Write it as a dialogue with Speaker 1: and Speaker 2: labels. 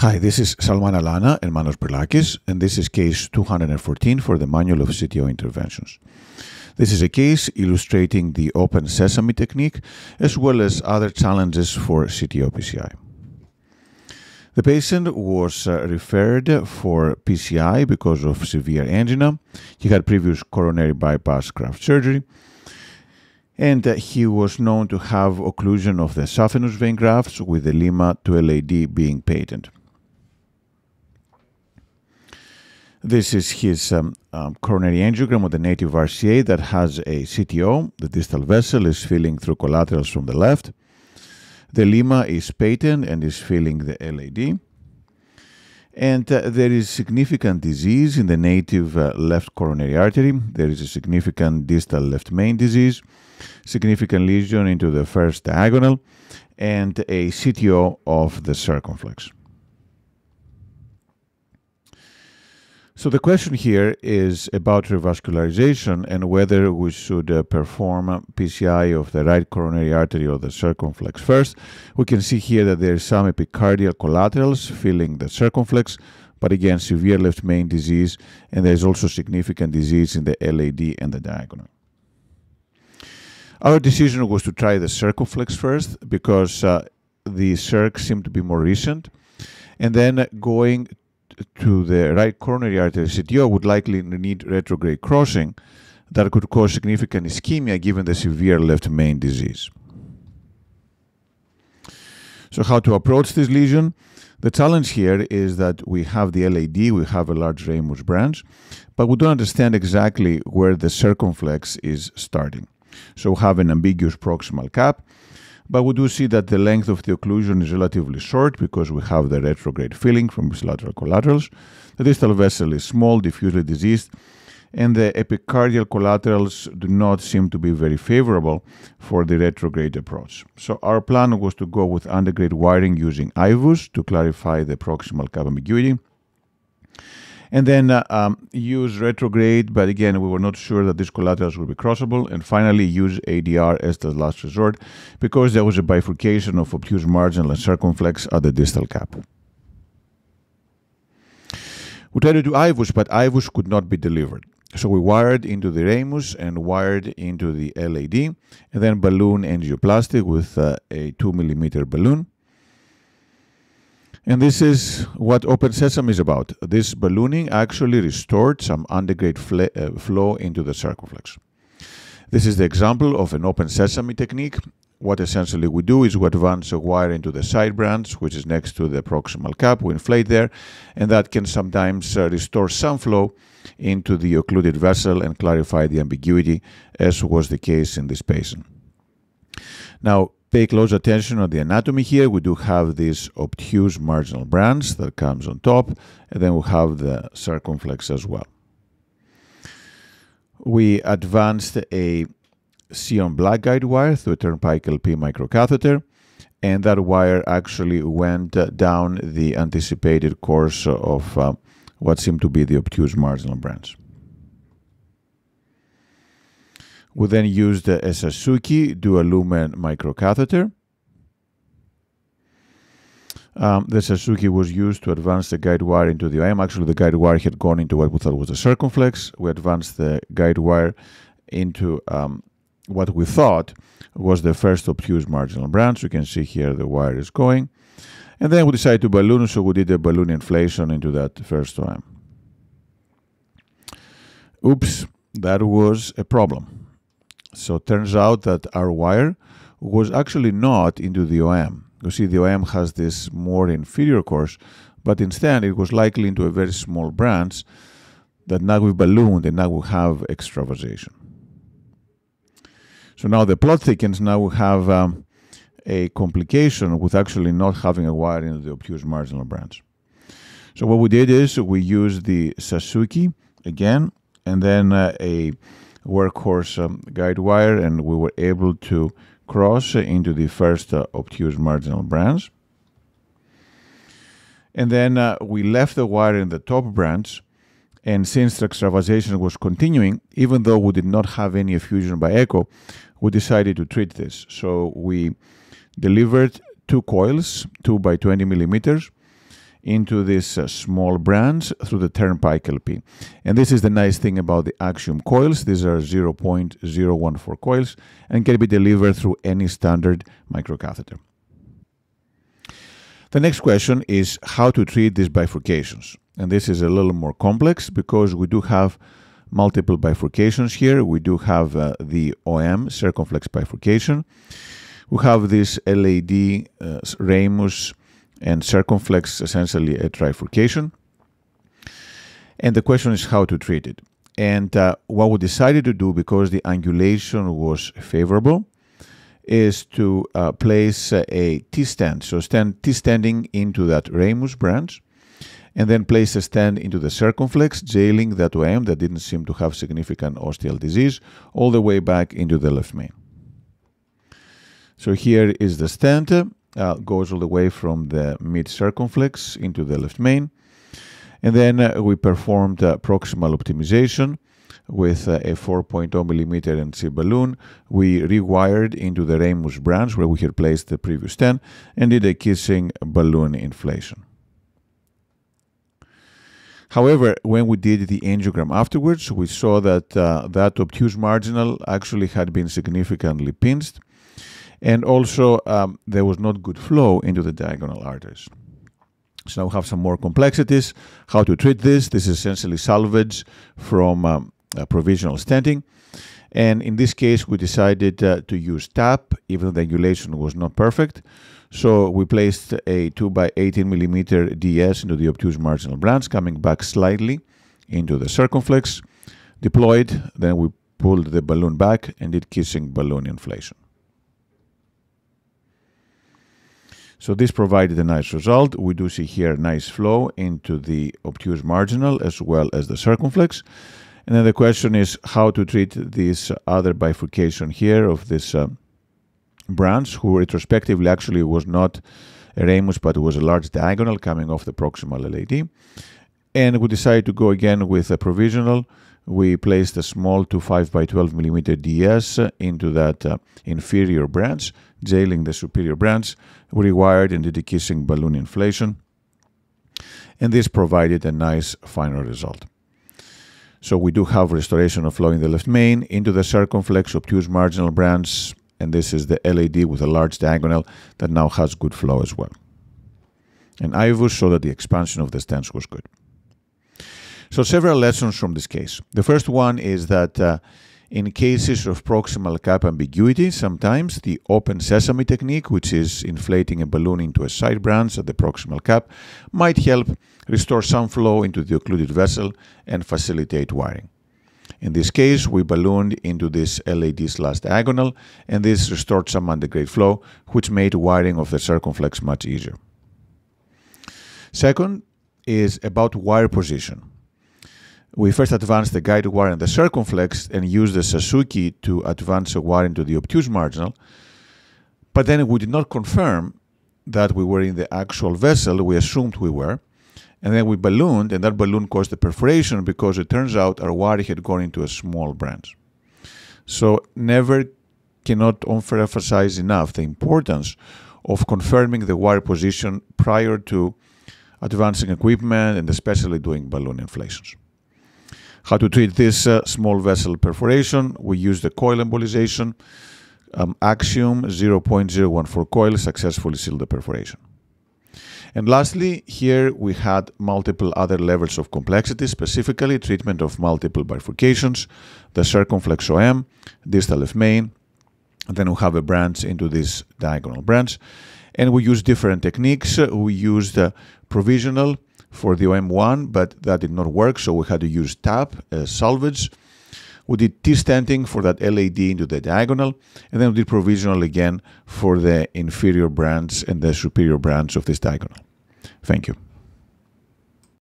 Speaker 1: Hi, this is Salman Allana and Manos Brilakis, and this is case 214 for the Manual of CTO Interventions. This is a case illustrating the open sesame technique as well as other challenges for CTO PCI. The patient was uh, referred for PCI because of severe angina. He had previous coronary bypass graft surgery and uh, he was known to have occlusion of the saphenous vein grafts with the Lima to LAD being patent. This is his um, um, coronary angiogram with the native RCA that has a CTO. The distal vessel is filling through collaterals from the left. The Lima is patent and is filling the LAD. And uh, there is significant disease in the native uh, left coronary artery. There is a significant distal left main disease, significant lesion into the first diagonal, and a CTO of the circumflex. So the question here is about revascularization and whether we should uh, perform PCI of the right coronary artery or the circumflex first. We can see here that there is some epicardial collaterals filling the circumflex, but again, severe left main disease, and there is also significant disease in the LAD and the diagonal. Our decision was to try the circumflex first because uh, the circ seemed to be more recent, and then going to the right coronary artery CTO would likely need retrograde crossing that could cause significant ischemia given the severe left main disease. So how to approach this lesion? The challenge here is that we have the LAD, we have a large ramus branch, but we don't understand exactly where the circumflex is starting. So we have an ambiguous proximal cap, but we do see that the length of the occlusion is relatively short because we have the retrograde filling from lateral collaterals. The distal vessel is small, diffusely diseased, and the epicardial collaterals do not seem to be very favorable for the retrograde approach. So our plan was to go with antegrade wiring using IVUS to clarify the proximal cap ambiguity and then uh, um, use retrograde, but again, we were not sure that these collaterals would be crossable. And finally, use ADR as the last resort because there was a bifurcation of obtuse marginal and circumflex at the distal cap. We tried to do IVUS, but IVUS could not be delivered. So we wired into the ramus and wired into the LAD, and then balloon angioplasty with uh, a 2 millimeter balloon. And this is what Open Sesame is about. This ballooning actually restored some antegrade uh, flow into the circumflex. This is the example of an Open Sesame technique. What essentially we do is we advance a wire into the side branch, which is next to the proximal cap. We inflate there, and that can sometimes uh, restore some flow into the occluded vessel and clarify the ambiguity, as was the case in this patient. Now, pay close attention on the anatomy here. We do have this obtuse marginal branch that comes on top, and then we have the circumflex as well. We advanced a Sion black guide wire through a turnpike LP microcatheter, and that wire actually went down the anticipated course of uh, what seemed to be the obtuse marginal branch. We then used a Sasuke dual lumen microcatheter. Um, the Sasuke was used to advance the guide wire into the OM. Actually, the guide wire had gone into what we thought was the circumflex. We advanced the guide wire into um, what we thought was the first obtuse marginal branch. You can see here the wire is going. And then we decided to balloon, so we did a balloon inflation into that first OM. Oops, that was a problem. So it turns out that our wire was actually not into the OM. You see, the OM has this more inferior course, but instead it was likely into a very small branch that now we ballooned and now we have extravasation. So now the plot thickens, now we have um, a complication with actually not having a wire into the obtuse marginal branch. So what we did is we used the Sasuke again, and then uh, a workhorse um, guide wire and we were able to cross into the first uh, obtuse marginal branch. And then uh, we left the wire in the top branch and since the extravasation was continuing, even though we did not have any effusion by echo, we decided to treat this. So we delivered two coils, 2 by 20 millimeters, into this uh, small branch through the turnpike LP. And this is the nice thing about the Axium coils. These are 0.014 coils and can be delivered through any standard microcatheter. The next question is how to treat these bifurcations. And this is a little more complex because we do have multiple bifurcations here. We do have uh, the OM circumflex bifurcation. We have this LAD uh, ramus and circumflex essentially a trifurcation. And the question is how to treat it. And uh, what we decided to do, because the angulation was favorable, is to uh, place a T-stent. So stent T-stenting into that ramus branch, and then place a stent into the circumflex, jailing that OM that didn't seem to have significant ostial disease, all the way back into the left main. So here is the stent uh, goes all the way from the mid circumflex into the left main. And then uh, we performed uh, proximal optimization with uh, a 4.0 millimeter NC balloon. We rewired into the ramus branch where we had placed the previous 10 and did a kissing balloon inflation. However, when we did the angiogram afterwards, we saw that uh, that obtuse marginal actually had been significantly pinched and also, um, there was not good flow into the diagonal arteries. So now we have some more complexities. How to treat this? This is essentially salvage from um, provisional stenting. And in this case, we decided uh, to use TAP, even though the angulation was not perfect. So we placed a 2 by 18 millimeter DES into the obtuse marginal branch, coming back slightly into the circumflex, deployed, then we pulled the balloon back and did kissing balloon inflation. So this provided a nice result. We do see here a nice flow into the obtuse marginal as well as the circumflex. And then the question is how to treat this other bifurcation here of this uh, branch, who retrospectively actually was not a ramus, but was a large diagonal coming off the proximal LAD. And we decided to go again with a provisional. We placed a small to 5 by 12 millimeter DES into that uh, inferior branch jailing the superior branch, rewired and did balloon inflation. And this provided a nice final result. So we do have restoration of flow in the left main into the circumflex obtuse marginal branch, and this is the LAD with a large diagonal that now has good flow as well. And IVUS showed that the expansion of the stents was good. So several lessons from this case. The first one is that uh, in cases of proximal cap ambiguity, sometimes the open sesame technique, which is inflating a balloon into a side branch at the proximal cap, might help restore some flow into the occluded vessel and facilitate wiring. In this case, we ballooned into this LAD last diagonal, and this restored some antegrade flow, which made wiring of the circumflex much easier. Second is about wire position we first advanced the guide wire and the circumflex and used the Sasuke to advance a wire into the obtuse marginal. But then we did not confirm that we were in the actual vessel. We assumed we were. And then we ballooned, and that balloon caused the perforation because it turns out our wire had gone into a small branch. So never cannot overemphasize enough the importance of confirming the wire position prior to advancing equipment and especially doing balloon inflations. How to treat this uh, small vessel perforation? We use the coil embolization. Um, Axium 0.014 coil successfully sealed the perforation. And lastly, here we had multiple other levels of complexity, specifically treatment of multiple bifurcations, the circumflex OM, distal left main, then we have a branch into this diagonal branch. And we use different techniques. We used uh, provisional for the OM1, but that did not work, so we had to use TAP as salvage. We did T-stenting for that LAD into the diagonal, and then we did provisional again for the inferior branch and the superior branch of this diagonal. Thank you.